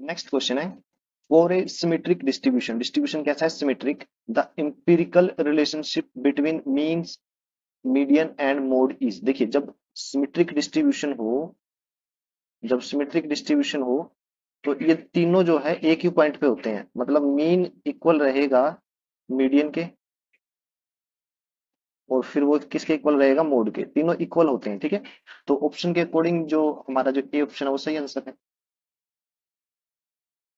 Next question है for a symmetric distribution distribution कैसा है? Symmetric the empirical relationship between means median and mode is देखिए, जब symmetric distribution हो, जब सिमेट्रिक डिस्ट्रीब्यूशन हो तो ये तीनों जो है एक ही पॉइंट पे होते हैं। मतलब मीन इक्वल रहेगा मीडियन के, और फिर वो किसके इक्वल रहेगा? मोड के। तीनों इक्वल होते हैं, ठीक है? तो ऑप्शन के अकॉर्डिंग जो हमारा जो ए ऑप्शन है, वो सही आंसर है।